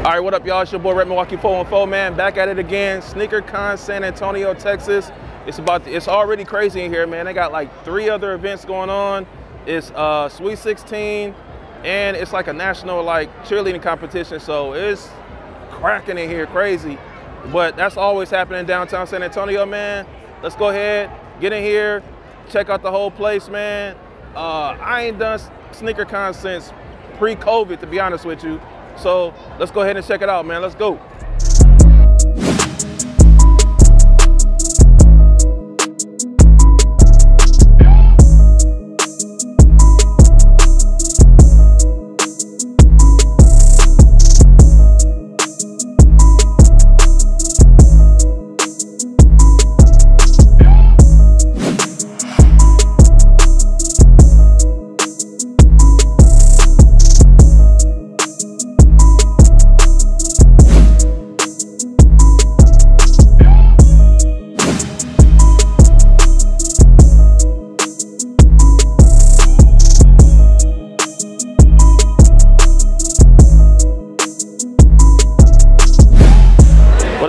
All right, what up, y'all? It's your boy Rep Milwaukee 414, man. Back at it again. Sneaker Con San Antonio, Texas. It's about it's already crazy in here, man. They got like three other events going on. It's uh, Sweet 16, and it's like a national like cheerleading competition. So it's cracking in here, crazy. But that's always happening downtown San Antonio, man. Let's go ahead, get in here, check out the whole place, man. Uh, I ain't done Sneaker Con since pre-COVID, to be honest with you. So let's go ahead and check it out, man. Let's go.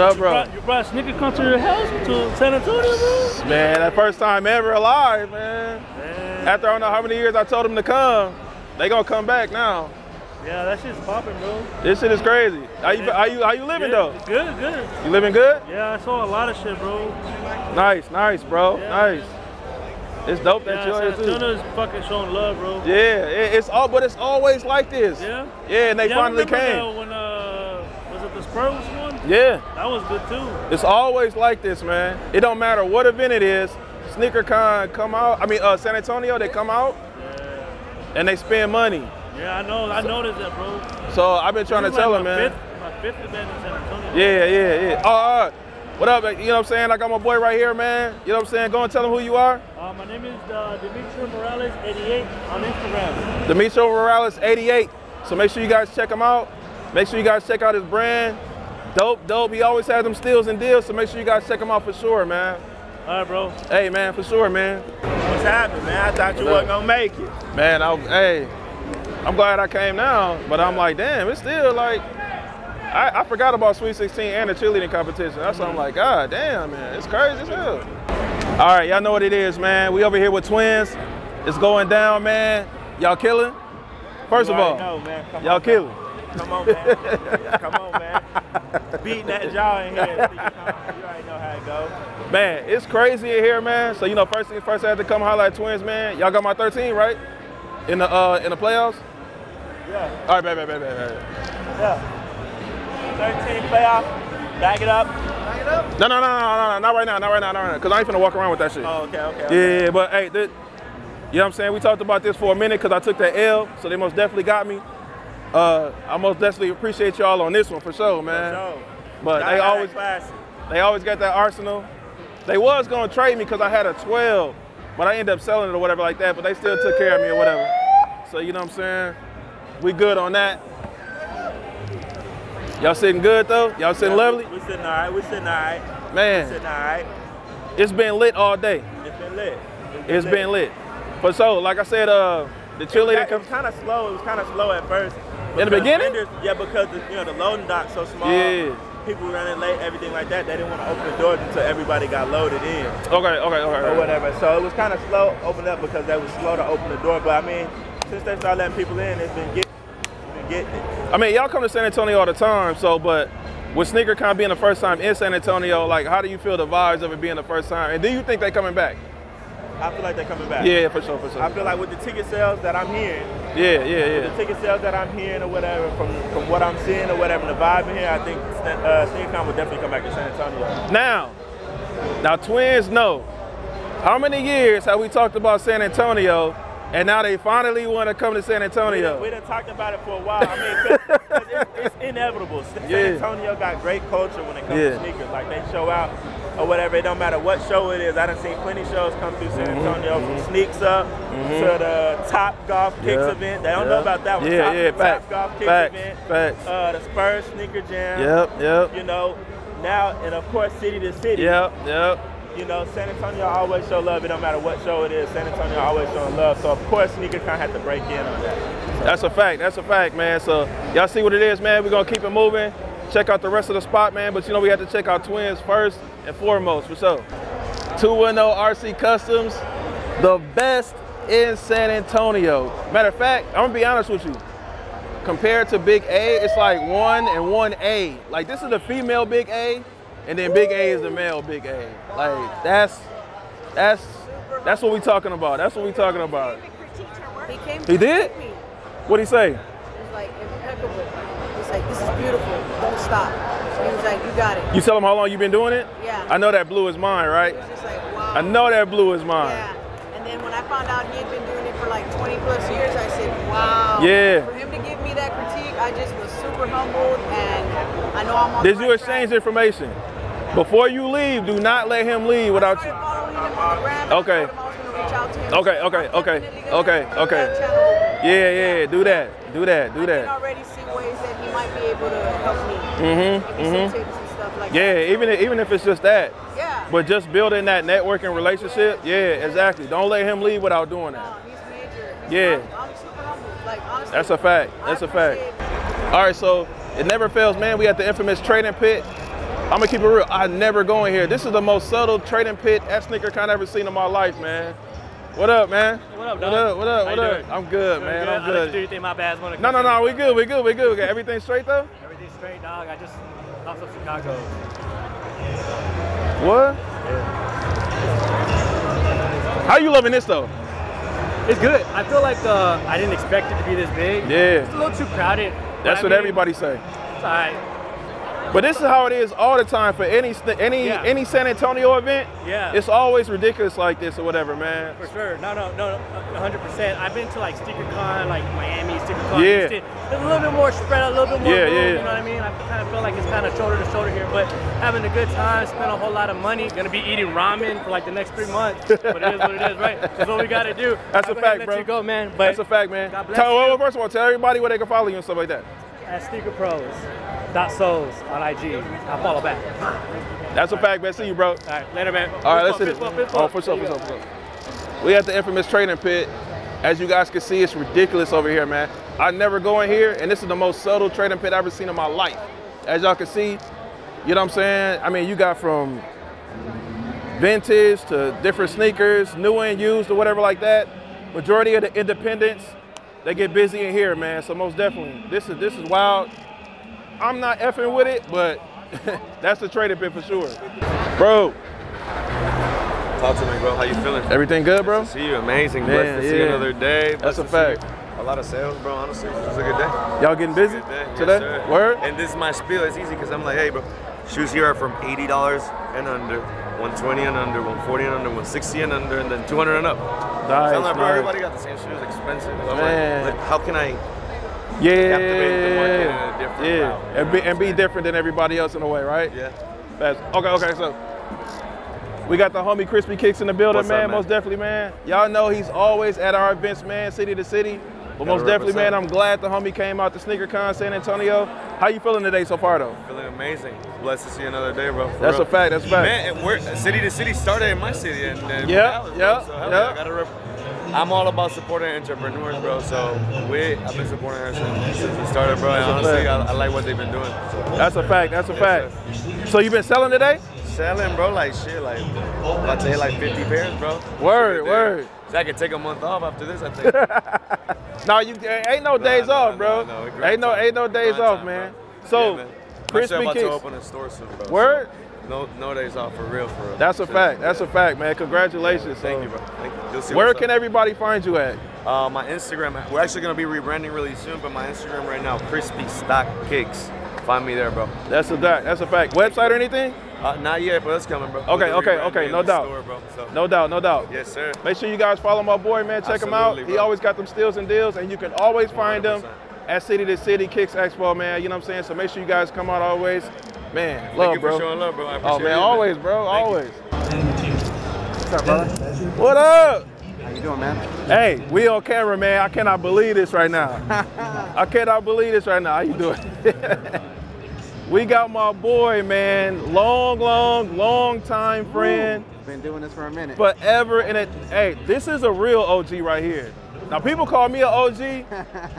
Up, bro? You brought, you brought Sneaker Con to your house to San Antonio, bro? Man, that first time ever alive, man. Man. After I don't know how many years I told them to come, they gonna come back now. Yeah, that shit's popping, bro. This shit is crazy. How you how you how you living Yeah, though? Good, good. You living good? Yeah, I saw a lot of shit, bro. Nice, nice, bro. Yeah. Nice. It's dope that Yeah, you're San here too. Antonio's fucking showing love, bro. Yeah, it, it's all, but it's always like this. Yeah? Yeah, and they Yeah, finally came. that When, uh, was it the Spurs one? Yeah, That was good, too. it's always like this, man. It don't matter what event it is. Sneaker Con come out. I mean, uh, San Antonio, they come out Yeah. and they spend money. Yeah, I know. I noticed that, bro. So I've been trying This to tell like them, my man. Fifth, my fifth event in San Antonio. Yeah, yeah, yeah. Oh, uh, what up? You know what I'm saying? I got my boy right here, man. You know what I'm saying? Go and tell him who you are. Uh, my name is uh, Demetrio Morales, 88 on Instagram. Demetrio Morales 88. So make sure you guys check him out. Make sure you guys check out his brand. Dope, dope. He always has them steals and deals. So make sure you guys check him out for sure, man. All right, bro. Hey, man, for sure, man. What's happening, man? I thought you wasn't gonna make it. Man, I, hey, I'm glad I came now, but I'm like, damn, it's still like, I, I forgot about Sweet 16 and the cheerleading competition. That's why I'm like, God damn, man, it's crazy as hell. All right, y'all know what it is, man. We over here with twins. It's going down, man. Y'all killing? First You of all, already know, man. Come y'all killing. Man. Come on, man. Come on, man. Beating that jaw in here. You already know how it goes. Man, it's crazy in here, man. So you know, first thing first, I had to come highlight twins, man. Y'all got my 13, right? In the uh in the playoffs. Yeah, All right, bad, bad, bad, bad, bad. yeah. 13 playoff. Back it up. Back it up. No, no, no, no, no, no, not right now, not right now, not right now. Cause I ain't finna walk around with that shit. Oh, okay, okay. okay. Yeah, but hey, that, you know what I'm saying? We talked about this for a minute because I took that L, so they most definitely got me. Uh, I most definitely appreciate y'all on this one for sure, man. So, But gotta they always classic. they always got that arsenal. They was gonna trade me because I had a 12, but I ended up selling it or whatever like that. But they still took care of me or whatever. So you know what I'm saying? We good on that. Y'all sitting good though? Y'all sitting lovely? We sitting all right. We sitting all right. Sitting Man, all right. it's been lit all day. It's been lit. It's been lit. For so, like I said, uh, the cheerleading. It was kind of slow. It was kind of slow at first. In the beginning? vendors- yeah, because the, you know the loading dock's so small. Yeah. People running late, everything like that. They didn't want to open the doors until everybody got loaded in Okay, okay, okay. or whatever. So it was kind of slow open up because they was slow to open the door. But I mean, since they started letting people in, it's been getting, been getting it. I mean, y'all come to San Antonio all the time, so but with SneakerCon being the first time in San Antonio, like how do you feel the vibes of it being the first time? And do you think they coming back? I feel like they're coming back. Yeah, for sure, for sure. I feel like with the ticket sales that I'm hearing, yeah, yeah, yeah. the ticket sales that I'm hearing or whatever, from from what I'm seeing or whatever, the vibe in here, I think uh, SneakerCon will definitely come back to San Antonio. Now, now twins know. How many years have we talked about San Antonio, and now they finally want to come to San Antonio? done, we done talked about it for a while. I mean, 'cause- 'cause it's, it's inevitable. San Yeah. Antonio got great culture when it comes Yeah. to sneakers. Like they show out or whatever. It don't matter what show it is. I done seen plenty shows come through San Mm-hmm. Antonio from Sneaks Up to the Top Golf Kicks Yeah, event. They don't yeah. know about that one. Yeah, Top, yeah, Top facts, Golf Kicks facts, event. facts. Uh, the Spurs Sneaker Jam. Yep, yep, You know, now and of course city to city. yep, yep. You know, San Antonio always show love. It don't matter what show it is. San Antonio always showing love. So of course, SneakerCon had to break in on that. That's a fact. That's a fact, man. So y'all see what it is, man. We're gonna keep it moving. Check out the rest of the spot, man. But you know we have to check out twins first and foremost, for sure. 210 RC Customs, the best in San Antonio. Matter of fact, I'm gonna be honest with you. Compared to Big A, it's like one and one A. Like this is the female Big A, and then Big A is the male Big A. Like that's that's that's what we talking about. That's what we talking about. He He did? What'd he say? He was like impeccable. He's like, this is beautiful. Stop. So he was like, you got it. You tell him how long you've been doing it? Yeah. I know that blue is mine, right? It was just like, wow. I know that blue is mine. Yeah. And then when I found out he had been doing it for like 20 plus years, I said, wow. Yeah. For him to give me that critique, I just was super humbled and I know I'm on Did you exchange track. information? Before you leave, do not let him leave without you. him on the gram. and Okay. I told him I was gonna reach out to him. Okay, okay, okay, okay, okay. Yeah, yeah, do that. Do that. Do I that. already see ways that he might be able to help me. Mhm, Give me mhm. some tips and stuff like Yeah, that. even if, even if it's just that. Yeah. But just building that networking relationship, yeah, exactly. Don't let him leave without doing No, that. he's major. He's Yeah. I'm, I'm super humble. Like honestly. That's a fact. That's a fact. appreciate- All right, so it never fails, man. We at the infamous trading pit. I'm gonna keep it real. I never go in here. This is the most subtle trading pit at sneaker con I've ever seen in my life, man. What up, man? What up, What up? What up? What up? I'm good, man. good? I'm I didn't do good. anything my bad. When it No, no, no. We good. We good. We good. Okay, everything straight though. Everything's straight, dog. I just popped up Chicago. What? How you loving this though? It's good. I feel like uh, I didn't expect it to be this big. Yeah. It's a little too crowded. That's I what mean, everybody say. It's all right. But this is how it is all the time for any any Yeah. any San Antonio event. Yeah. It's always ridiculous like this or whatever, man. For sure. No, no, no, no, 100%. I've been to like SneakerCon, like Miami, SneakerCon. Yeah. Houston. There's a little bit more spread, a little bit more Yeah, room, yeah. you know what I mean? I kind of feel like it's kind of shoulder to shoulder here, but having a good time, spent a whole lot of money, gonna be eating ramen for like the next three months. but it is what it is, right? That's what we gotta do. That's I'll a go ahead fact, and bro. Let you go, man. But That's a fact, man. God bless Tell, well, first of all, tell everybody where they can follow you and stuff like that. At Sneaker Pros. Dot souls on IG. I'll follow back. That's a fact, man. See you, bro. All right, later, man. All right, let's Fist bump, fist bump, oh, fist Oh, bump. for sure, for sure, for sure. We at the infamous trading pit. As you guys can see, it's ridiculous over here, man. I never go in here, and this is the most subtle trading pit I've ever seen in my life. As y'all can see, you know what I'm saying? I mean, you got from vintage to different sneakers, new and used or whatever like that. Majority of the independents, they get busy in here, man. So most definitely, this is this is wild. I'm not effing with it, but that's the trading pit for sure. Bro, Talk to me, bro. How you feeling? everything good, bro? See you, amazing. Man, Blessed to see yeah. another day. That's a fact. A lot of sales, bro. Honestly, it was a good day. Y'all getting busy today? Yes. Word? And this is my spiel. It's easy because I'm like, hey, bro. Shoes here are from eighty dollars and under, 120 and under, 140 and under, 160 and under, and then 200 and up. Nice, so I'm like, bro, nice. everybody got the same shoes, expensive. So I'm like, like, how can I? Yeah, captivate the market in a different yeah, route. and be and be different than everybody else in a way, right? Yeah. That's, okay, okay, so we got the homie Crispy Kicks in the building, What's up, man, man? Most definitely, man. Y'all know he's always at our events, man, city to city. But most definitely, man. I'm glad the homie came out to SneakerCon San Antonio. How you feeling today so far, though? Feeling amazing. Blessed to see another day, bro. That's real. a fact. That's a fact. Man, we're city to city started in my city and uh, Yeah, Dallas, yeah. So yeah. I gotta rep- I'm all about supporting entrepreneurs, bro. So we, I've been supporting her since, since we started, bro. And honestly. I, I like what they've been doing. So. That's a fact. That's a Yes, fact. So you've been selling today? Selling, bro, like shit, like about to hit like 50 pairs, bro. Word, word. So I could take a month off after this, I think. No, you ain't no days no, off, no, bro. no, ain't no ain't no days off, time, man. bro. So, yeah, man. Crispy I'm about Kicks. to open a store soon, bro. so no, no days off for real, for real. That's a fact. That's a fact, man. Congratulations. Thank So, you, bro. Thank you. You'll see Where can up. everybody find you at? Uh, my Instagram. We're actually gonna be rebranding really soon, but my Instagram right now, Crispy Stock Kicks. Find me there, bro. That's a fact. That's a fact. Website or anything? Uh, not yet, but it's coming, bro. Okay, okay, okay, no doubt. Store, bro. So, No doubt, no doubt. Yes, sir. Make sure you guys follow my boy, man. Check him out. Absolutely, He always got them steals and deals, and you can always find them 100%. at City to City Kicks Expo, man. You know what I'm saying? So make sure you guys come out always. Man, Thank love, you bro. for showing love, bro. I appreciate Oh man, it, always, bro, Thank you. always. What's up, brother? What up? How you doing, man? Hey, we on camera, man. I cannot believe this right now. I cannot believe this right now. How you doing? we got my boy, man. Long, long, long time friend. Been doing this for a minute. Forever in it. Hey, this is a real OG right here. Now people call me an OG,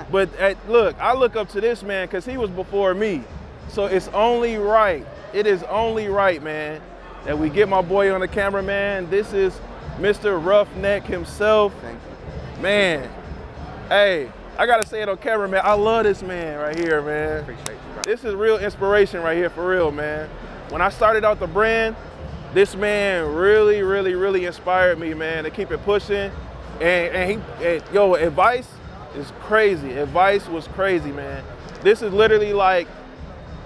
but at, look, I look up to this man because he was before me. So it's only right. It is only right, man, that we get my boy on the camera, man. This is Mr. Roughneck himself. Thank you. Man, hey, I gotta say it on camera, man. I love this man right here, man. Appreciate you, bro. This is real inspiration right here, for real, man. When I started out the brand, this man really, really, really inspired me, man, to keep it pushing. And, and he, and, yo, advice is crazy. Advice was crazy, man. This is literally like,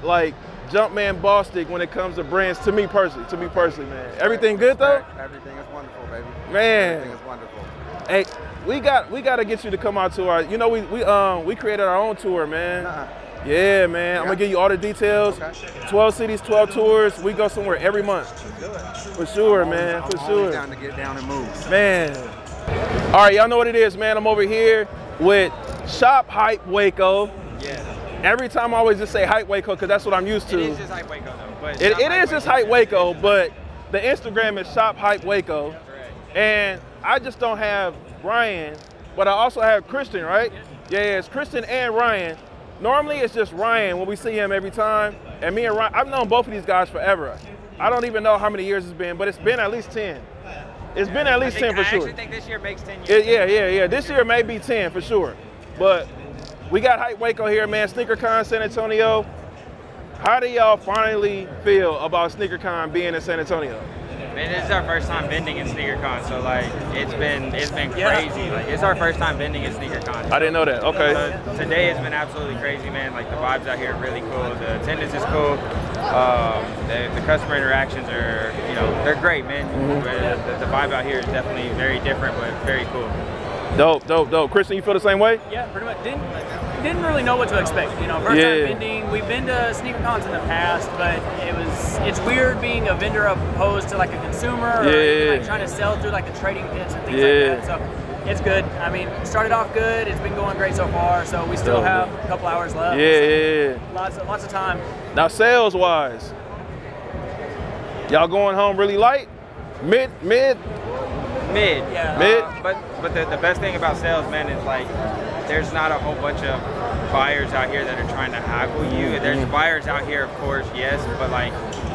like Jumpman Bostic when it comes to brands. To me personally, to me personally, man. Everything good though, Everything is wonderful, baby. man. Everything is wonderful. Hey, we got we got to get you to come out to our. You know, we we um we created our own tour, man. Uh-uh. Yeah, man. I'm gonna give you all the details. Okay. 12 cities, 12 tours. We go somewhere every month. For sure, man. For I'm always sure. down to get down and move. Man. All right, y'all know what it is, man. I'm over here with Shop Hype Waco. Yeah. Every time I always just say Hype Waco because that's what I'm used to. It is just Hype Waco though. But It, it is just Hype Waco, but the Instagram is Shop Hype Waco. And I just don't have Ryan, but I also have Christian, right? Yeah, yeah, it's Christian and Ryan. Normally it's just Ryan when we see him every time. And me and Ryan, I've known both of these guys forever. I don't even know how many years it's been, but it's been at least 10. It's been at least think- 10 for I sure. actually think this year makes 10 years. Yeah, yeah, yeah. This year may be 10 for sure. But we got Hype Waco here, man. SneakerCon San Antonio. How do y'all finally feel about SneakerCon being in San Antonio? Man, this is our first time vending at SneakerCon, so like it's been it's been crazy. Like it's our first time vending at SneakerCon. I didn't know that. Okay. So today has been absolutely crazy, man. Like the vibes out here are really cool. The attendance is cool. Um, the, the customer interactions are, you know, they're great, man. Mm-hmm. The, the vibe out here is definitely very different, but very cool. Dope, dope, dope. Christian, you feel the same way? Yeah, pretty much. Didn't didn't really know what to expect. You know, first Yeah. time vending. We've been to sneaker cons in the past, but it was it's weird being a vendor opposed to like a consumer or Yeah. like trying to sell through like the trading pits and things Yeah. like that. So it's good. I mean, started off good. It's been going great so far. So we still have a couple hours left. Yeah, yeah, yeah. Lots of lots of time. Now, sales wise, y'all going home really light? Mid, mid? Mid. Yeah. Mid? Uh, but but the, the best thing about sales, man, is like there's not a whole bunch of buyers out here that are trying to haggle you. There's Mm-hmm. buyers out here, of course, yes, but like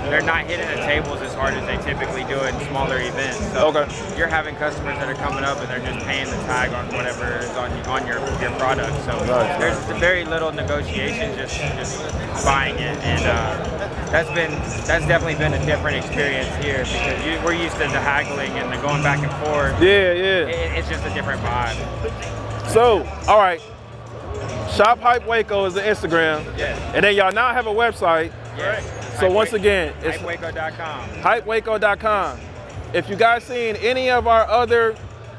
they're not hitting the tables as hard as they typically do in smaller events. So Okay. you're having customers that are coming up and they're just paying the tag on whatever is on on your your product. So Right. there's very little negotiation, just just buying it, and uh, that's been that's definitely been a different experience here because you, we're used to the haggling and the going back and forth Yeah, yeah. it, it's just a different vibe. So, all right. Shop Hype Waco is the Instagram. Yes. And then y'all now have a website. Yes. So once again, it's hypewaco.com. hypewaco.com. If you guys seen any of our other,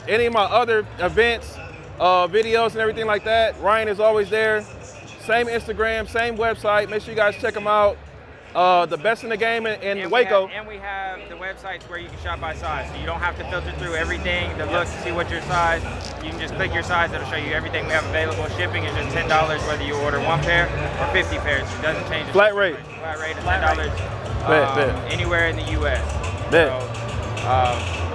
any of my other events, uh, videos and everything like that, Ryan is always there. Same Instagram, same website. Make sure you guys check them out. Uh, the best in the game in, in And Waco. Have, and we have the websites where you can shop by size, so you don't have to filter through everything to look to see what your size. You can just click your size; it'll show you everything we have available. Shipping is just ten dollars whether you order one pair or fifty pairs. It doesn't change. the Flat rate. price. Flat rate is $10 Bet, bet. Anywhere in the U.S. Bet. So, um,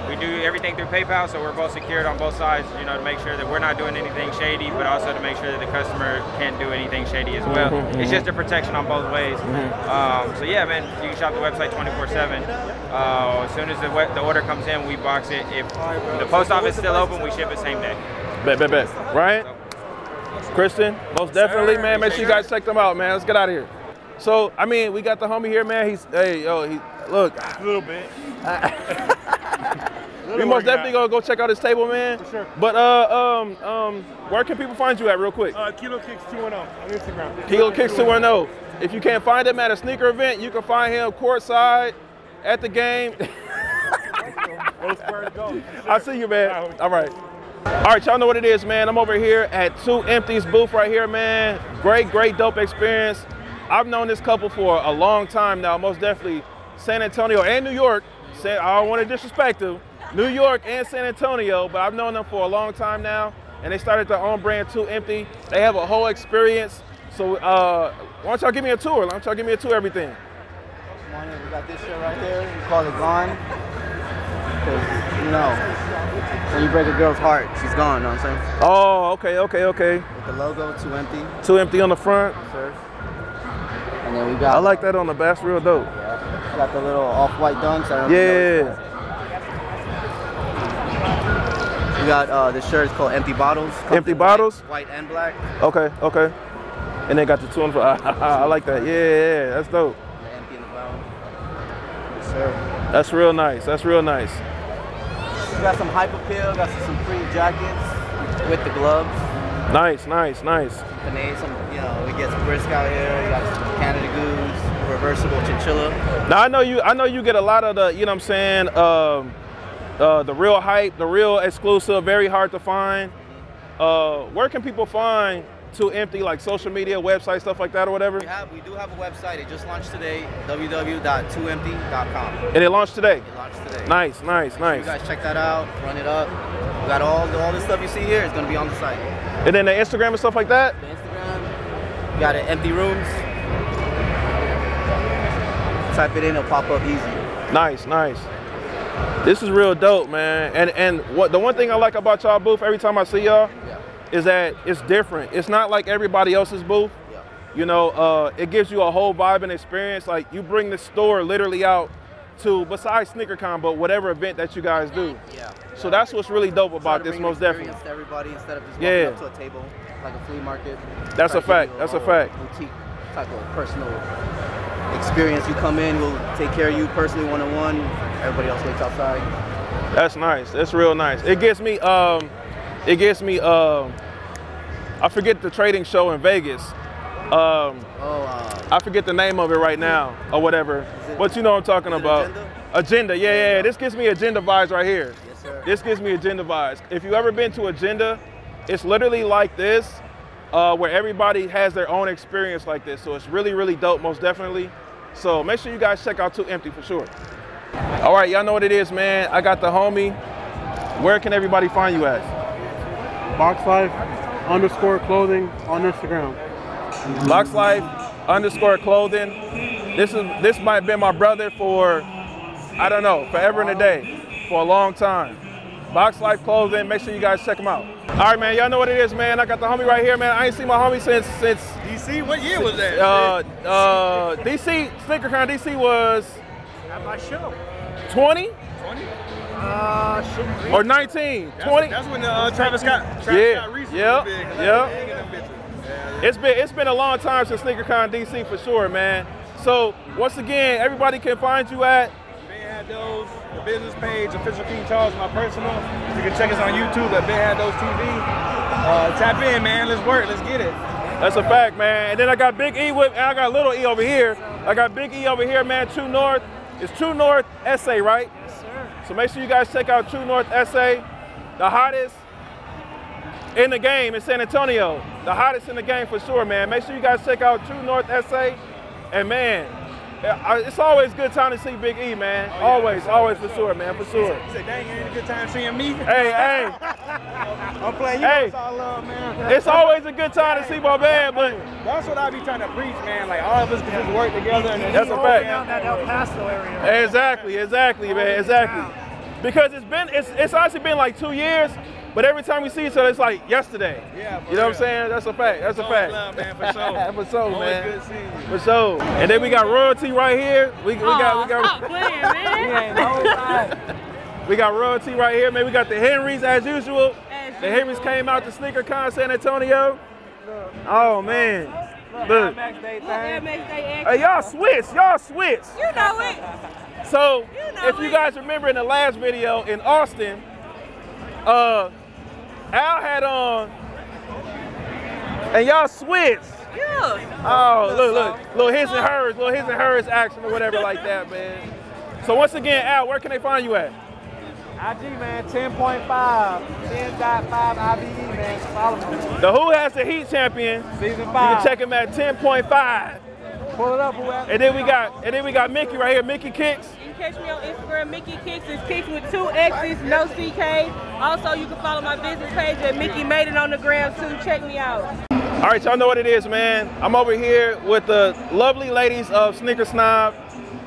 we do everything through PayPal, so we're both secured on both sides. You know, to make sure that we're not doing anything shady, but also to make sure that the customer can't do anything shady as well. Mm-hmm, It's just a protection on both ways. Um, so yeah, man, you can shop the website 24/7. Uh, as soon as the, the order comes in, we box it. If the post office is still open, we ship it same day. Bet, bet, bet. Ryan, Christian, most definitely, sir. man. Make sure you guys check them out, man. Let's get out of here. So, I mean, we got the homie here, man. He's, hey, yo, he, look, A little bit. we most definitely gonna go check out his table, man. For sure. But, uh, um, um, where can people find you at, real quick? Uh, Kilo Kicks 210 on Instagram. Kilo Kicks 210. If you can't find him at a sneaker event, you can find him courtside at the game. Go square to go. I see you, man. All right. All right, y'all know what it is, man. I'm over here at Too Empty's booth right here, man. Great, great, dope experience. I've known this couple for a long time now, most definitely San Antonio and New York. I don't want to disrespect them. New York and San Antonio, but I've known them for a long time now, and they started their own brand, Too Empty. They have a whole experience. So uh, why don't y'all give me a tour? Why don't y'all give me a tour of everything? Morning, we got this shit right here. We call it Gone. Cause you know, When you break a girl's heart, she's gone. You know what I'm saying? Oh, okay, okay, okay. With the logo, too empty, Too empty on the front. sir. And then we got. I like that on the back. Real dope. Yeah. Got the little off-white dunks. I know if you know Yeah. We got uh, this shirt is called Empty Bottles. Empty Bottles? White, white and black. Okay, okay. And they got the two on front. I like that. Yeah, yeah, yeah, that's dope. The empty in the bottom. Yes, sir. That's real nice. That's real nice. We got some hyper pill. Got some Supreme jackets with the gloves. Nice, nice, nice. Panay, some you know, it gets brisk out here. You got some Canada Goose, reversible chinchilla. Now I know you. I know you get a lot of the. You know what I'm saying. Um, uh, the real hype, the real exclusive, very hard to find. Uh, where can people find Too Empty, like social media, website, stuff like that, or whatever? We have we do have a website. It just launched today. www.2empty.com. And it launched today. It launched today. Nice, nice, nice. You guys check that out. Run it up. We got all the, all the stuff you see here is gonna be on the site. And then the Instagram and stuff like that. The Instagram. We got it. Empty rooms. Type it in, it'll pop up easy. Nice, nice. This is real dope, man. And and what the one thing I like about y'all booth every time I see y'all Yeah. is that it's different. It's not like everybody else's booth. Yeah. You know, uh, it gives you a whole vibe and experience. Like you bring the store literally out to besides SneakerCon, but whatever event that you guys do. Yeah. So that's what's really dope about this, most definitely. To everybody instead of just Yeah. up to a table like a flea market. That's a fact. That's a whole fact. Boutique type of personal experience. You come in, we'll take care of you personally one on one. Everybody else waits outside. That's nice. That's real nice. It gets me. Um, it gets me. Um, I forget the trading show in Vegas. Um, Oh, um, I forget the name of it right now or whatever. it- But you know what I'm talking about. Agenda? Agenda. Yeah, yeah, yeah. This gives me agenda vibes right here. yes, sir. This gives me agenda vibes. If you ever been to Agenda, it's literally like this, uh, where everybody has their own experience like this. So it's really, really dope, most definitely. So make sure you guys check out Too Empty for sure. All right, y'all know what it is, man. I got the homie. Where can everybody find you at? Box Life underscore clothing on Instagram. Box Life underscore clothing. This is this might have been my brother for I don't know, forever and a day, for a long time. Box Life clothing. Make sure you guys check them out. All right, man. Y'all know what it is, man. I got the homie right here, man. I ain't seen my homie since since DC, what year was that? uh, uh, DC SneakerCon. DC was At my show. 20 Twenty. Uh, or 19. That's 20. When, that's when the, uh, Travis Scott, Travis Yeah, Scott Reese yeah, was big. yeah. Big in them bitches. Yeah, yeah. It's been it's been a long time since SneakerCon DC for sure, man. So once again, everybody can find you at Ben had those, business page, official King Charles, my personal. You can check us on YouTube at Ben had those TV. Uh, tap in, man. Let's work. Let's get it. That's a fact, man. And then I got Big E with, and I got Little E over here. I got Big E over here, man. True North. It's True North SA, right? Yes, sir. So make sure you guys check out True North SA, the hottest in the game in San Antonio. The hottest in the game for sure, man. Make sure you guys check out True North SA. And man, I- it's always a good time to see Big E, man. Oh, always, always for sure, man, for sure. He said, dang, ain't a good time seeing me. Hey, hey, I'm playing you. Hey. All love, man. it's always a good time to see my man, but That's what I be trying to preach, man. Like all of us can just work together. And That's a fact. Down that El Paso area. Exactly, exactly, man, exactly. Because it's been, it's, it's honestly been like two years, but every time we see each other, it's like yesterday. Yeah, You know what I'm saying? That's a fact. That's a Always fact. love, man, for sure. for sure, Always man. good seeing you. For sure. And then we got royalty right here. We, we got, we Stop got, playing, man. we got royalty right here, man. We got the Henrys as usual. As The Henrys came out to SneakerCon San Antonio. Oh man, look. Max Look, that makes they act- Hey, y'all switch, y'all switch. You know it. So, You know if you guys remember in the last video in Austin, uh, Al had on, and y'all switched. Yeah. Oh, look, look, little his and hers, little his and hers action or whatever like that, man. So once again, Al, where can they find you at? IG, man, 10.5. 10.5 IBE, man. Follow me. The Who Has the Heat champion. Season 5. You 5. can check him at 10.5. Pull it up, whoever. And then we got, and then we got Mickey right here, Mickey Kicks. You can catch me on Instagram, Mickey Kicks. It's Kicks with two X's, no CK. Also, you can follow my business page at Mickey Made It on the gram too. Check me out. All right, y'all know what it is, man. I'm over here with the lovely ladies of Sneaker Snob.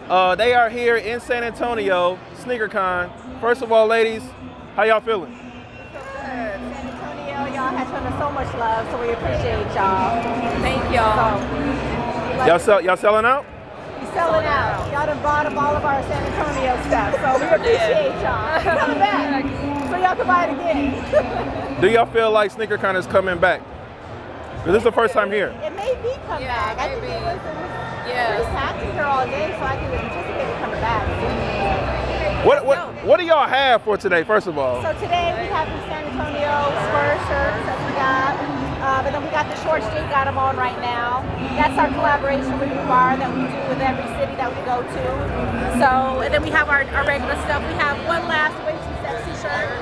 Uh, they are here in San Antonio, SneakerCon. First of all, ladies, How y'all feeling? San Antonio, y'all have shown us so much love, so we appreciate y'all. Thank y'all. Y'all sell, y'all selling out? We selling out. Y'all done bought up all of our San Antonio stuff, so we appreciate y'all. Coming back, so y'all can buy it again. Do y'all feel like SneakerCon is coming back? Because this is the first time here. It may be come back. I think it was, it was pretty packed in here all day, so I can anticipate it coming back. What what what do y'all have for today? First of all, So today we have the San Antonio Spurs shirts that we got. Um, and then we got the short street, got them on right now. That's our collaboration with the bar that we do with every city that we go to. So, and then we have our, our regular stuff. We have one last way too sexy shirt.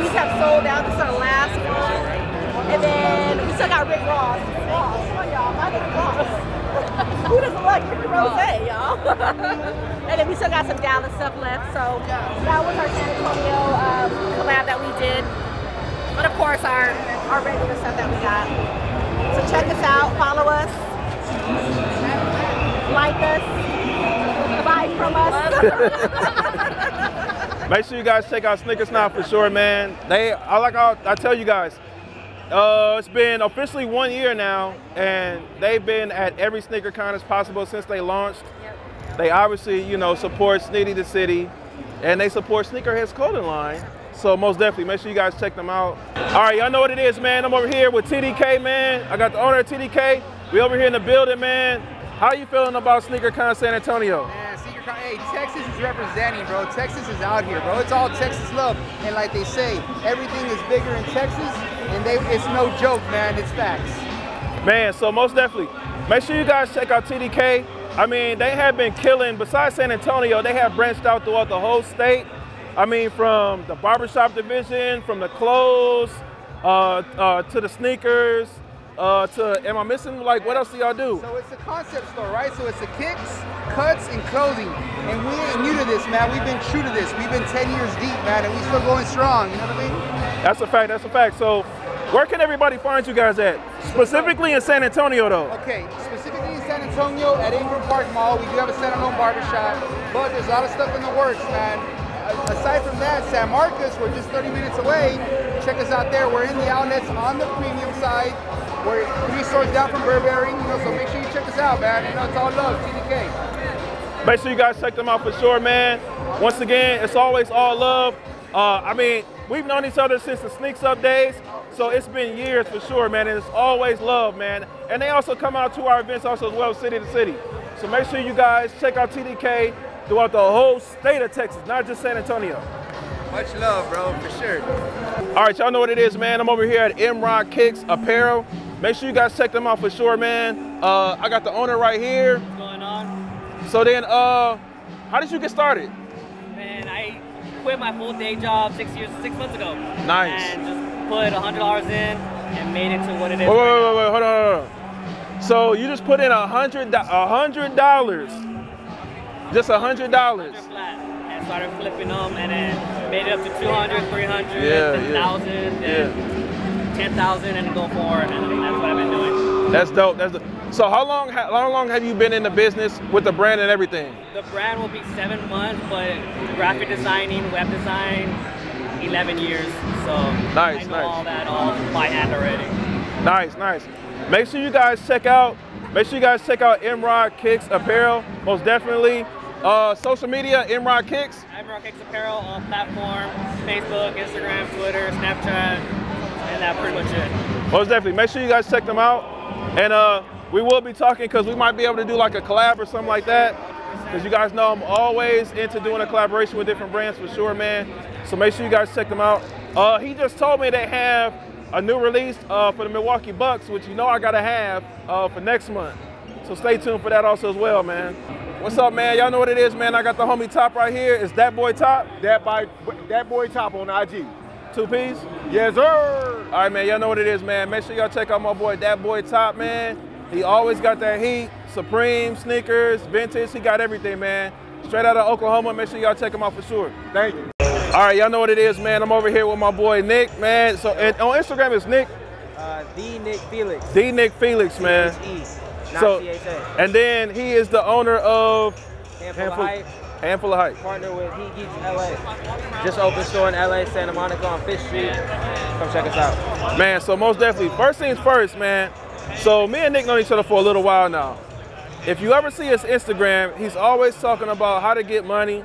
These have sold out. This is our last one. And then we still got Rick Ross. Rick Ross, come on y'all, my Rick Ross. Who doesn't like Rick Ross, y'all? and then we still got some Dallas stuff left. So that was our San Antonio um, collab that we did. But of course, our, our regular stuff that we got. So check us out, follow us, like us, buy from us. make sure you guys check out Sneaker Snob for sure, man. They, I like I, I tell you guys, uh, it's been officially one year now, and they've been at every sneaker con as possible since they launched. They obviously, you know, support City to City, and they support Sneakerheads clothing line. So most definitely, make sure you guys check them out. All right, y'all know what it is, man. I'm over here with TDK, man. I got the owner of TDK. We over here in the building, man. How you feeling about SneakerCon San Antonio? Man, Sneaker Con, hey, Texas is representing, bro. Texas is out here, bro. It's all Texas love. And like they say, everything is bigger in Texas, and they it's no joke, man. It's facts. Man, so most definitely, make sure you guys check out TDK. I mean, they have been killing, besides San Antonio, they have branched out throughout the whole state. I mean, from the barbershop division, from the clothes, uh, uh, to the sneakers, uh, to, am I missing, like, what else do y'all do? So it's a concept store, right? So it's the kicks, cuts, and clothing. And we ain't new to this, man. We've been true to this. We've been 10 years deep, man, and we still going strong. You know what I mean? That's a fact, that's a fact. So, where can everybody find you guys at? Specifically in San Antonio, though. Okay, specifically in San Antonio at Ingram Park Mall, we do have a standalone barbershop, but there's a lot of stuff in the works, man. Aside from that, San Marcos, we're just 30 minutes away. Check us out there. We're in the outlets on the premium side. We're three stores down from Burberry, you know, so make sure you check us out, man. You know, it's all love, TDK. Make sure you guys check them out for sure, man. Once again, it's always all love. Uh, I mean, we've known each other since the Sneaks Up days, so it's been years for sure, man, and it's always love, man. And they also come out to our events also as well, city to city. So make sure you guys check out TDK throughout the whole state of Texas, not just San Antonio. Much love, bro, for sure. All right, y'all know what it is, man. I'm over here at Imrod Kicks Apparel. Make sure you guys check them out for sure, man. Uh, I got the owner right here. What's going on? So then, uh, how did you get started? Man, I quit my full day job six years, six months ago. Nice. And just put hundred dollars in and made it to what it is. Wait, wait, wait, wait, hold on, hold on. So you just put in a hundred, a hundred dollars, just a hundred dollars. and started flipping them and then made it up to 200, 300, Yeah, 10,000, yeah. 10,000 and go forward and that's what I've been doing. That's dope. That's dope. So how long, how long have you been in the business with the brand and everything? The brand will be seven months, but graphic designing, web design, 11 years. So Nice, I know nice. all that all by hand already. Nice, nice. Make sure you guys check out. Make sure you guys check out Imrod Kicks Apparel. Most definitely. Uh, social media, Imrod Kicks. I'm Rock Apparel on platform, Facebook, Instagram, Twitter, Snapchat, and that's pretty much it. Most definitely. Make sure you guys check them out. And uh, we will be talking because we might be able to do like a collab or something like that. Because you guys know I'm always into doing a collaboration with different brands for sure, man. So make sure you guys check them out. Uh, he just told me they have a new release uh, for the Milwaukee Bucks, which you know I gotta have uh, for next month. So stay tuned for that also as well, man. What's up, man? Y'all know what it is, man. I got the homie Top right here. It's that boy Top. That boy, that boy Top on IG. Two P's? Yes, sir. All right, man. Y'all know what it is, man. Make sure y'all check out my boy, that boy Top, man. He always got that heat, Supreme, sneakers, vintage. He got everything, man. Straight out of Oklahoma. Make sure y'all check him out for sure. Thank you. All right, y'all know what it is, man. I'm over here with my boy Nick, man. So on Instagram it's Nick, Uh, the Nick Felix. D Nick Felix, man. Not So, C-H-A. and then he is the owner of Handful of Hype. Handful of hype. Partner with He Geeks LA. Just opened store in LA, Santa Monica on Fifth Street. Come check us out. Man, so most definitely, first things first, man. So me and Nick know each other for a little while now. If you ever see his Instagram, he's always talking about how to get money.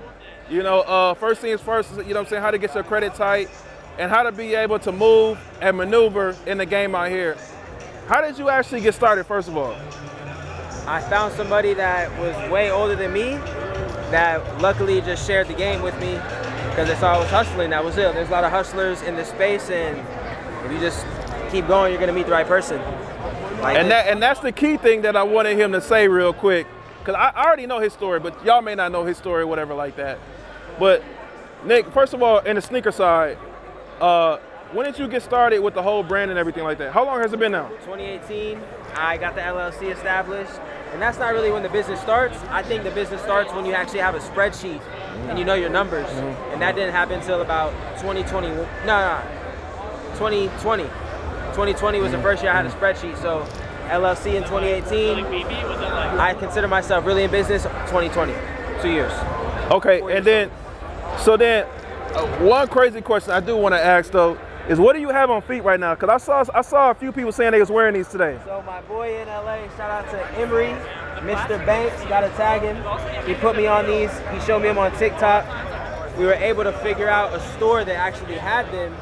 You know, uh, first things first, you know what I'm saying, how to get your credit tight and how to be able to move and maneuver in the game out here. How did you actually get started, first of all? I found somebody that was way older than me that luckily just shared the game with me because they saw I was hustling. That was it. There's a lot of hustlers in this space, and if you just keep going, you're gonna meet the right person. Like and this. that and that's the key thing that I wanted him to say real quick, because I, I already know his story, but y'all may not know his story, whatever like that. But Nick, first of all, in the sneaker side, uh, when did you get started with the whole brand and everything like that? How long has it been now? 2018, I got the LLC established, and that's not really when the business starts. I think the business starts when you actually have a spreadsheet and you know your numbers, Mm-hmm. and that didn't happen until about 2020. No, no, 2020. 2020 was the first year I had a spreadsheet. So LLC in 2018. I consider myself really in business 2020, two years. Okay, and then, so then, uh, one crazy question I do want to ask though is, what do you have on feet right now? Because I saw I saw a few people saying they was wearing these today. So my boy in LA, shout out to Emery, Mr. Banks, gotta tag him. He put me on these. He showed me them on TikTok. We were able to figure out a store that actually had them,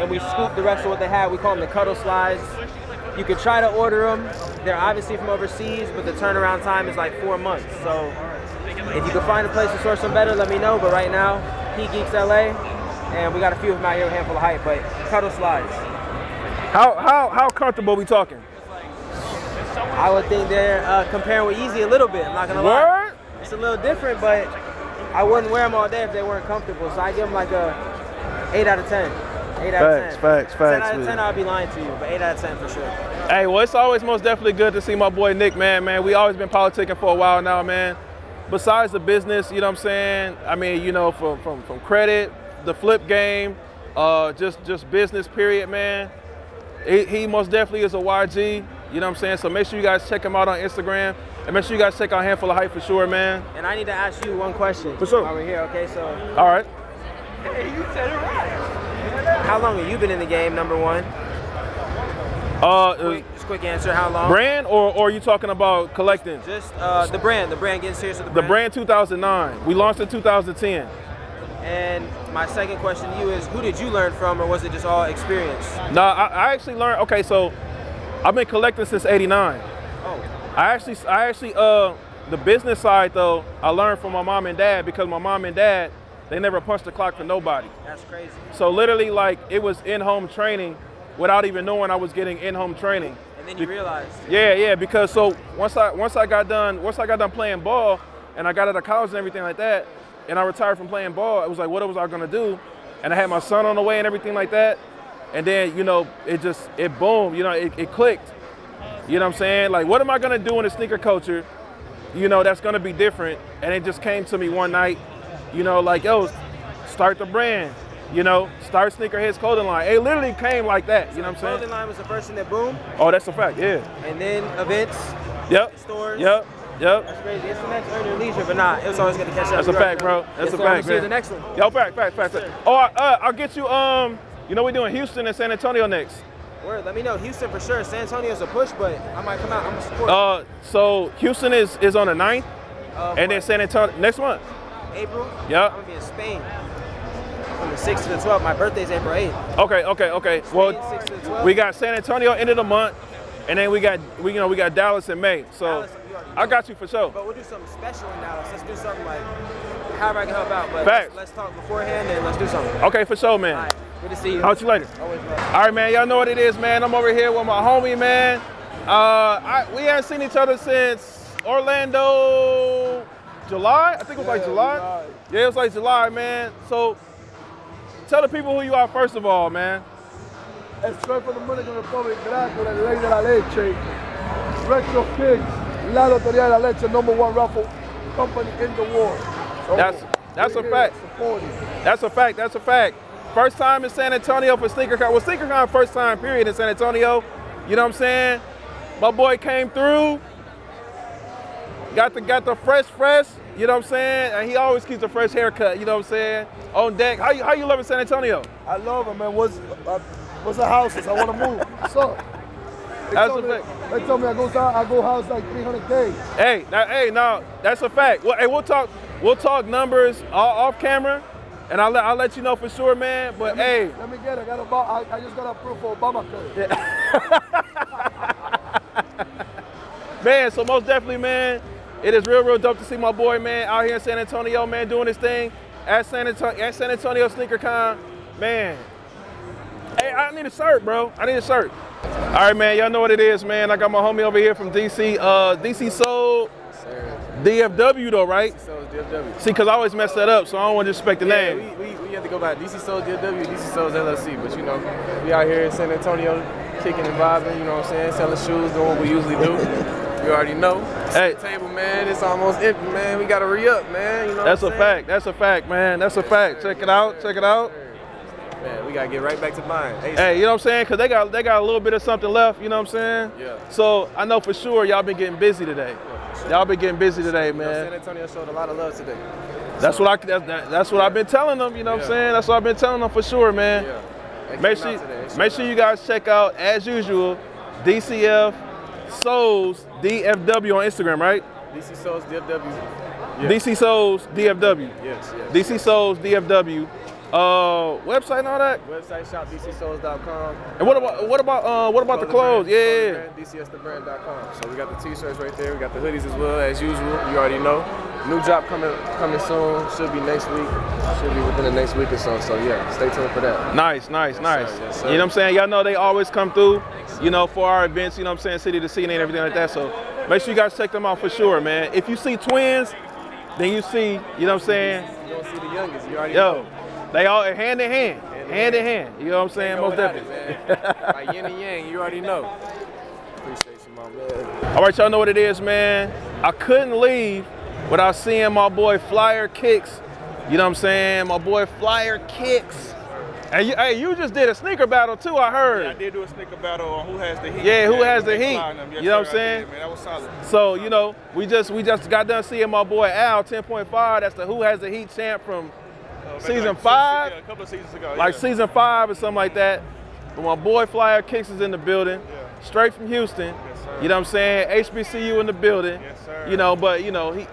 and we scooped the rest of what they had. We call them the Cuddle Slides. You could try to order them. They're obviously from overseas, but the turnaround time is like four months. So if you can find a place to source them better, let me know. But right now, He Geeks LA, and we got a few of them out here, a handful of hype. But Cuddle Slides. How how how comfortable we talking? I would think they're uh, comparing with Yeezy a little bit. I'm not gonna lie. It's a little different, but I wouldn't wear them all day if they weren't comfortable. So I give them like a eight out of ten. Eight out Facts, of ten. facts, Ten facts, out of ten. I'd be lying to you, but eight out of ten for sure. Hey, well, it's always most definitely good to see my boy Nick, man. Man, we always been politicking for a while now, man. Besides the business, you know what I'm saying? I mean, you know, from from from credit, the flip game, uh, just just business period, man. He, he most definitely is a YG. You know what I'm saying? So make sure you guys check him out on Instagram, and make sure you guys check out Handful of Hype for sure, man. And I need to ask you one question. For sure. While we're here, okay? So. All right. Hey, you said it right. How long have you been in the game? Number one. Uh, Quick, just quick answer. How long? brand or or are you talking about collecting? Just uh, the brand. The brand. Getting serious with the The brand. brand 2009. We launched in 2010. And my second question to you is, who did you learn from, or was it just all experience? No, I, I actually learned. Okay, so I've been collecting since '89. Oh. I actually, I actually, uh, the business side though, I learned from my mom and dad because my mom and dad, they never punched the clock for nobody. That's crazy. So literally, like, it was in-home training without even knowing I was getting in-home training. And then you realized. Yeah, yeah, because so once I once I got done once I got done playing ball and I got out of college and everything like that, and I retired from playing ball, it was like what was I gonna do? And I had my son on the way and everything like that. And then, you know, it just it boom, you know, it, it clicked. You know what I'm saying? Like what am I gonna do in the sneaker culture? You know, that's gonna be different. And it just came to me one night, you know, like, yo, start the brand. You know, start Sneakerheads clothing line. It literally came like that. You know what I'm saying? Clothing line was the first thing that boomed, Oh, that's a fact. Yeah. and then events, Yep. stores. Yep. Yep. That's crazy. It's the next earn your leisure, but nah, it was always gonna catch up. That's a fact, bro. That's Yes, a sir. fact, We'll see you the next one. Yo, fact, fact, fact. fact. Oh, I, uh, I'll get you. Um, you know we're doing Houston and San Antonio next. Word. Let me know. Houston for sure. San Antonio's a push, but I might come out. I'm a support. Uh, so Houston is is on the 9th, Uh, and then San Antonio next month. April. Yep. I'm gonna be in Spain. From the 6th to the 12th. My birthday's April 8th. Okay, okay, okay. Well, Spain, 6th to the 12th. we got San Antonio end of the month, and then we got we you know we got Dallas in May. So Dallas, you already I got you for sure. But we'll do something special in Dallas. Let's do something like however I can help out. But Facts. let's, let's talk beforehand and let's do something. Okay, for sure, man. All right. Good to see you. I'll see you later. Always love. All right, man. Y'all know what it is, man. I'm over here with my homie, man. Uh, I, we haven't seen each other since Orlando, July. I think it was like July. Yeah, it was like July, man. So, tell the people who you are first of all, man. Straight from the Dominican Republic, Graco, el rey de la leche. Retro Kicks, la Lotería de la Leche, number one raffle company in the world. So, That's that's a fact. That's a fact. That's a fact. First time in San Antonio for SneakerCon. Well, SneakerCon first time period in San Antonio. You know what I'm saying? My boy came through. got the got the fresh fresh. You know what I'm saying? And he always keeps a fresh haircut. You know what I'm saying? On deck. How you how you loving San Antonio? I love it, man. What's uh, what's the houses? I want to move. What's up? They That's told a me, fact. They told me I go I go house like 300k. Hey, now, hey, no, that's a fact. Well, hey, we'll talk we'll talk numbers off camera, and I'll let I'll let you know for sure, man. But hey, Let me get it. I got a, I, I just got approved for Obamacare. Man, so most definitely, man, it is real, real dope to see my boy, man, out here in San Antonio, man, doing his thing at San Antonio, at San Antonio Sneaker Con. Man, hey, I need a shirt, bro. I need a shirt. All right, man, y'all know what it is, man. I got my homie over here from DC. Uh, DC Soul DFW, though, right? DC Souls DFW. See, because I always mess that up, so I don't want to disrespect the yeah, name. We, we, we have to go by DC Souls DFW, DC Souls LLC. But you know, we out here in San Antonio kicking and vibing, you know what I'm saying? Selling shoes, doing what we usually do. You already know. Hey. Table, man, it's almost empty, man. We gotta re up, man. You know That's a what I'm saying? fact. That's a fact, man. That's a fact. Check it out. Check it out. Man, we gotta get right back to buying. Hey, Hey, you know what I'm saying? Cause they got they got a little bit of something left. You know what I'm saying? Yeah. So I know for sure y'all been getting busy today. Y'all been getting busy today, you know, San. Antonio showed a lot of love today. That's what I that's, that, that's what I've been telling them. You know what I'm saying? That's what I've been telling them for sure, man. Yeah. Make sure. Make sure you guys check out as usual DCF Souls DFW on Instagram, right? DC Souls DFW. Yeah. DC Souls DFW. Yes, yes. DC Souls DFW. Uh, website and all that. Website shopdcsouls.com. And what about what about uh what about the clothes? Yeah, yeah, yeah. DCSthebrand.com. So we got the t-shirts right there. We got the hoodies as well as usual. You already know. New drop coming coming soon. Should be next week. Should be within the next week or so. So yeah, stay tuned for that. Nice, nice, nice. sir, yes, sir. you know what I'm saying? Y'all know they always come through, you know, for our events, you know what I'm saying, city to city and everything like that. So make sure you guys check them out for sure, man. If you see twins, then you see, you know what I'm saying? You don't see the youngest. You already know. They all hand in hand, hand in hand. You know what I'm saying? Most it, definitely. man. like yin and yang. You already know. Appreciate you, my man. All right, y'all know what it is, man. I couldn't leave without seeing my boy Flyer Kicks. You know what I'm saying? My boy Flyer Kicks. And you, hey, you just did a sneaker battle too, I heard. I did do a sneaker battle on who has the heat. Yeah, who has the heat? Yes, You know what I'm saying? did, man. That was solid. So, you know, we just we just got done seeing my boy Al 10.5. That's the Who Has the Heat champ from Uh, season like five. yeah, a couple of seasons ago. like yeah. season five or something like that. But my boy Flyer Kicks is in the building, straight from Houston. you know what I'm saying? HBCU in the building. Yes, sir. You know, but you know, he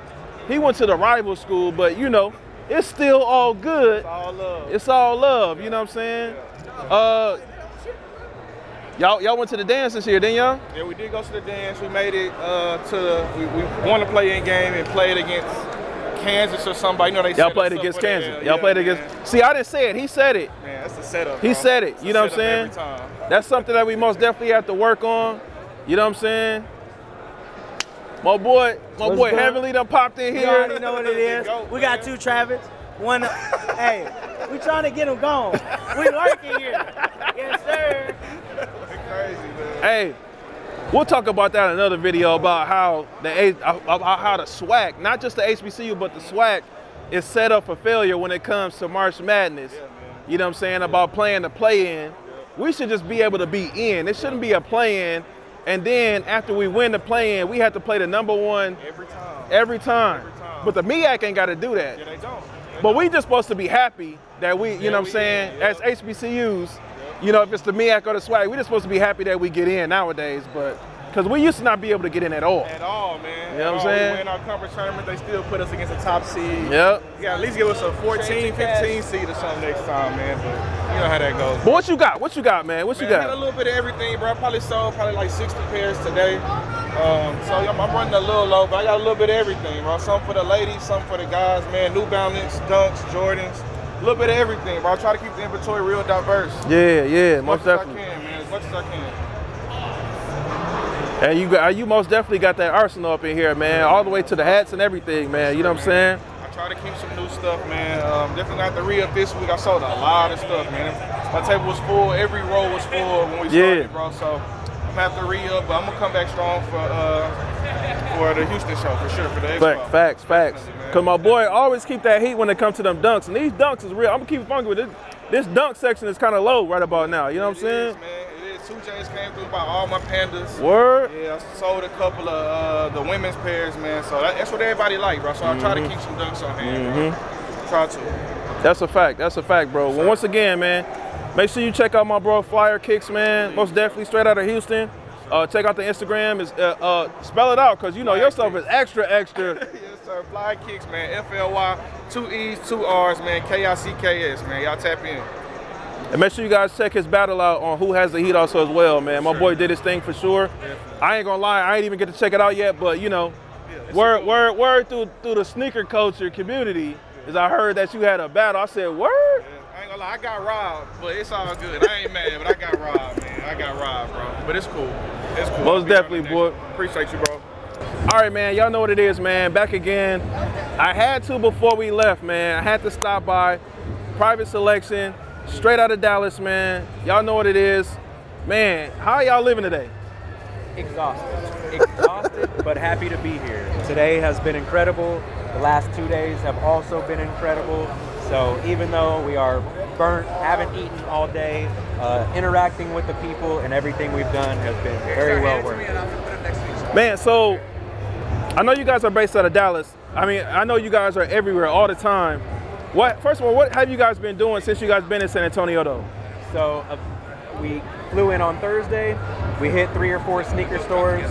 he went to the rival school, but you know, it's still all good. It's all love. It's all love, you know what I'm saying? Uh Y'all, y'all went to the dance this year, didn't y'all? Yeah, we did go to the dance. We made it uh, to the. We, we won the play-in game and played against Kansas or somebody. You know they Y'all played against. Kansas. Y'all played man. against. See, I didn't say it. He said it. Man, that's the setup. He bro. said it. It's You know what I'm saying? Every time. That's something that we most definitely have to work on. You know what I'm saying? My boy, my What's boy good? Heavenly done popped in here. You here. already know what it is. We got two Travis. One, uh, hey, we trying to get him gone. We working here. Yes, sir. That's crazy, man. Hey, we'll talk about that in another video about how the about how the SWAC, not just the HBCU, but the SWAC is set up for failure when it comes to March Madness. you know what I'm saying about playing the play-in. We should just be able to be in. It shouldn't be a play-in, and then after we win the play-in, we have to play the number one every time. Every time. But the MEAC ain't got to do that. Yeah, they don't. But we just supposed to be happy that we, you Yeah, know what I'm saying, in, as HBCUs, you know, if it's the MEAC or the SWAC, we're just supposed to be happy that we get in nowadays. But because we used to not be able to get in at all. At all, man. You know what I'm saying? We win our conference tournament, they still put us against the top seed. Yep. You got at least give us a 14, 15 seed or something next time, man. But you know how that goes. But what you got? What you got, man? What you Man, I had a little bit of everything, bro. I probably sold probably like 60 pairs today. Um, so I'm, I'm running a little low, but I got a little bit of everything, bro. Some for the ladies, some for the guys, man. New Balance, Dunks, Jordans, a little bit of everything, bro. I try to keep the inventory real diverse. Yeah, yeah, as most much as definitely. I can, man. As much as I can. And you got, you most definitely got that arsenal up in here, man, all the way to the hats and everything, man. You know what I'm saying? I try to keep some new stuff, man. Um, definitely got the re-up this week. I sold a lot of stuff, man. My table was full. Every row was full when we started, bro. So I'm gonna have to re-up, but I'm gonna come back strong for uh, for the Houston show for sure for the expo. Fact, facts, facts. Cause my boy always keep that heat when it comes to them dunks, and these dunks is real. I'm gonna keep it funky with this. This dunk section is kind of low right about now. You know what I'm saying? man. It is Two J's came through by all my pandas. Word? Yeah, I sold a couple of uh, the women's pairs, man. So that, that's what everybody like, bro. So I try to Mhm. keep some dunks on hand, Mhm. Try to. That's a fact. That's a fact, bro. Well, once again, man, make sure you check out my bro Flyer Kicks, man. Most definitely straight out of Houston. Uh, check out the Instagram. Is uh, uh, spell it out, cause you know your stuff is extra, extra. yes, sir. Fly kicks, man. F L Y, two E's, two R's, man. K I C K S, man. Y'all tap in. And make sure you guys check his battle out on Who Has the Heat also as well, man. My boy did his thing for sure. I ain't gonna lie, I ain't even get to check it out yet, but you know, word, word, word through through the sneaker culture community is I heard that you had a battle. I said, word. Ain't gonna lie, I got robbed, but it's all good. I ain't mad, but I got robbed, man. I got robbed, bro. But it's cool. It's cool. Most definitely, the boy. next. Appreciate you, bro. All right, man. Y'all know what it is, man. Back again. I had to before we left, man. I had to stop by. Private selection, straight out of Dallas, man. Y'all know what it is. Man, how y'all living today? Exhausted. Exhausted, but happy to be here. Today has been incredible. The last two days have also been incredible. So even though we are burnt, haven't eaten all day, uh, interacting with the people and everything we've done has been very well worth it. Man, so I know you guys are based out of Dallas. I mean, I know you guys are everywhere all the time. What? First of all, what have you guys been doing since you guys been in San Antonio, though? So uh, we flew in on Thursday. We hit three or four sneaker stores.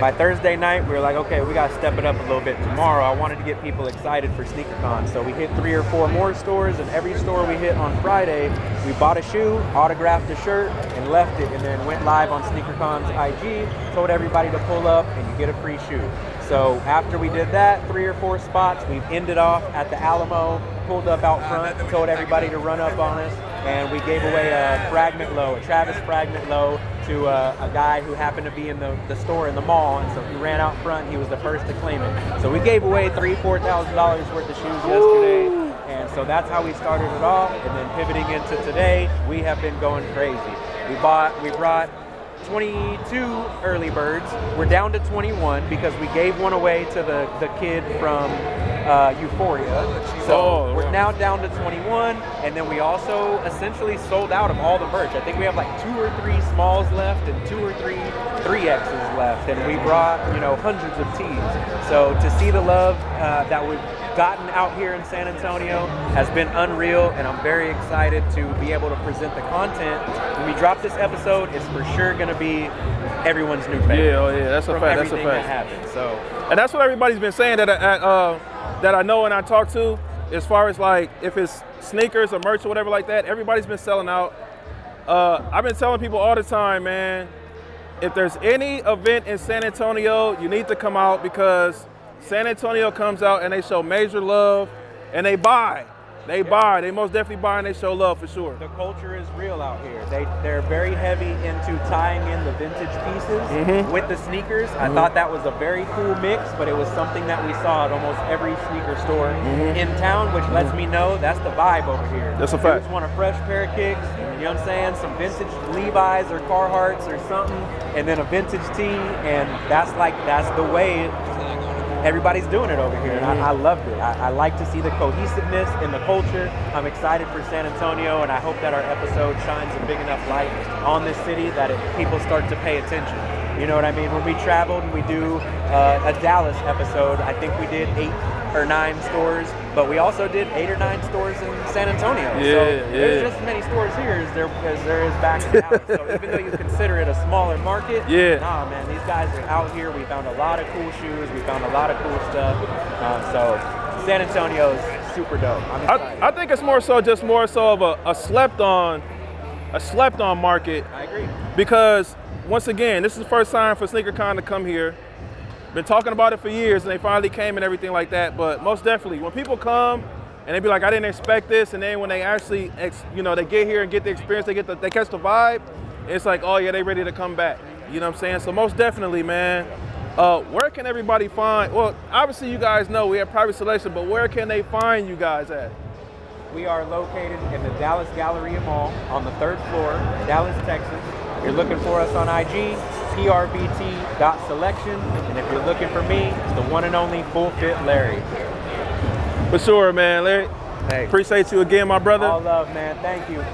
By Thursday night, we were like, okay, we got to step it up a little bit tomorrow. I wanted to get people excited for SneakerCon. So we hit three or four more stores, and every store we hit on Friday, we bought a shoe, autographed a shirt, and left it, and then went live on SneakerCon's IG, told everybody to pull up, and you get a free shoe. So after we did that, three or four spots, we ended off at the Alamo, pulled up out front, told everybody to run up on us, and we gave away a fragment low, a Travis fragment low to uh, a guy who happened to be in the, the store in the mall, and so he ran out front. He was the first to claim it. So we gave away three, four thousand dollars worth of shoes yesterday, and so that's how we started it off. And then pivoting into today, we have been going crazy. We bought, we brought 22 early birds. We're down to 21 because we gave one away to the, the kid from uh, Euphoria. So Oh, we're yeah. now down to 21, and then we also essentially sold out of all the merch. I think we have like two or three smalls left and two or three 3Xs left, and we brought, you know, hundreds of tees. So to see the love uh, that we've gotten out here in San Antonio has been unreal, and I'm very excited to be able to present the content. When we drop this episode, it's for sure going to be everyone's new favorite. Yeah, oh yeah, that's a fact. That's a fact. that happened. So And that's what everybody's been saying that I, I, uh, that I know and I talk to, as far as like if it's sneakers or merch or whatever like that. Everybody's been selling out. Uh, I've been telling people all the time, man. If there's any event in San Antonio, you need to come out because San Antonio comes out and they show major love and they buy. They buy. They most definitely buy and they show love for sure. the culture is real out here. They they're very heavy into tying in the vintage pieces Mhm. with the sneakers. I Mhm. thought that was a very cool mix, but it was something that we saw at almost every sneaker store Mhm. in town, which lets me know that's the vibe over here. That's a fact. Dudes want a fresh pair of kicks, you know what I'm saying? Some vintage Levi's or Carhartts or something, and then a vintage tee, and that's like that's the way everybody's doing it over here, and I, I loved it. I, I like to see the cohesiveness in the culture. I'm excited for San Antonio, and I hope that our episode shines a big enough light on this city that it, people start to pay attention. You know what I mean? When we traveled and we do uh, a Dallas episode, I think we did eight or nine stores, but we also did eight or nine stores in San Antonio. so Yeah, there's just as many stores here as there as there is back in Dallas. so even though you consider it a smaller market, Yeah. nah, man, these guys are out here. We found a lot of cool shoes. We found a lot of cool stuff. Uh, so San Antonio is super dope. I, I think it's more so just more so of a, a slept on, a slept on market. I agree. Because once again, this is the first time for SneakerCon to come here. Been talking about it for years, and they finally came and everything like that. But most definitely, when people come and they be like, "I didn't expect this," and then when they actually, you know, they get here and get the experience, they get the, they catch the vibe. It's like, oh yeah, they ready to come back. You know what I'm saying? So most definitely, man. Uh, where can everybody find? Well, obviously you guys know we have private selection, but where can they find you guys at? We are located in the Dallas Galleria Mall on the third floor, Dallas, Texas. You're looking for us on IG, prbt.selection. And if you're looking for me, it's the one and only Full Fit Larry. For sure, man, Larry. Hey. Appreciate you again, my brother. All love, man. Thank you.